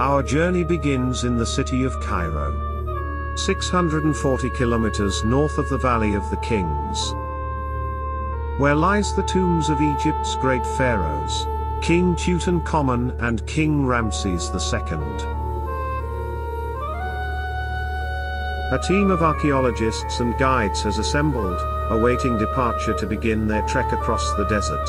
Our journey begins in the city of Cairo. 640 kilometers north of the Valley of the Kings. Where lies the tombs of Egypt's great pharaohs, King Tutankhamun and King Ramses II. A team of archaeologists and guides has assembled, awaiting departure to begin their trek across the desert.